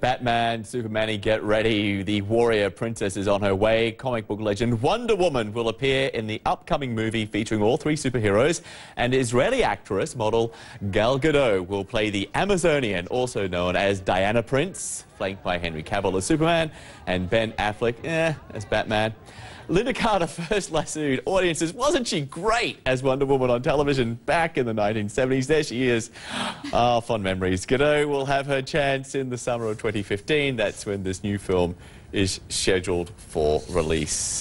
Batman, Superman, get ready. The warrior princess is on her way. Comic book legend Wonder Woman will appear in the upcoming movie featuring all three superheroes. And Israeli actress, model Gal Gadot, will play the Amazonian, also known as Diana Prince, by Henry Cavill as Superman and Ben Affleck eh, as Batman. Lynda Carter first lassoed audiences. Wasn't she great as Wonder Woman on television back in the 1970s? There she is. Ah, oh, fond memories. Gadot will have her chance in the summer of 2015. That's when this new film is scheduled for release.